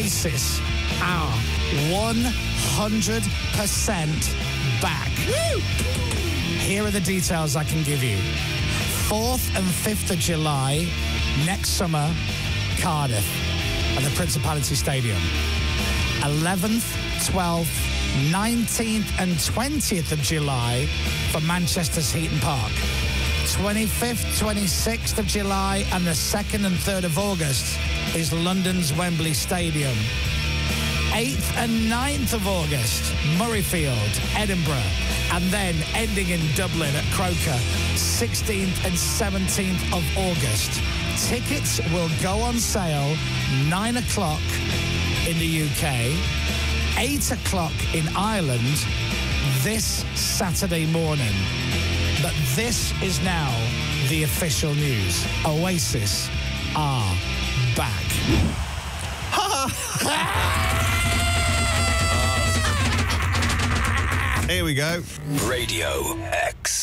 Oasis are 100% back. Here are the details I can give you. 4th and 5th of July, next summer, Cardiff at the Principality Stadium. 11th, 12th, 19th, and 20th of July for Manchester's Heaton Park. 25th, 26th of July, and the 2nd and 3rd of August is London's Wembley Stadium. 8th and 9th of August, Murrayfield, Edinburgh, and then ending in Dublin at Croker, 16th and 17th of August. Tickets will go on sale 9 o'clock in the UK, 8 o'clock in Ireland this Saturday morning. But this is now the official news. Oasis are back. Here we go. Radio X.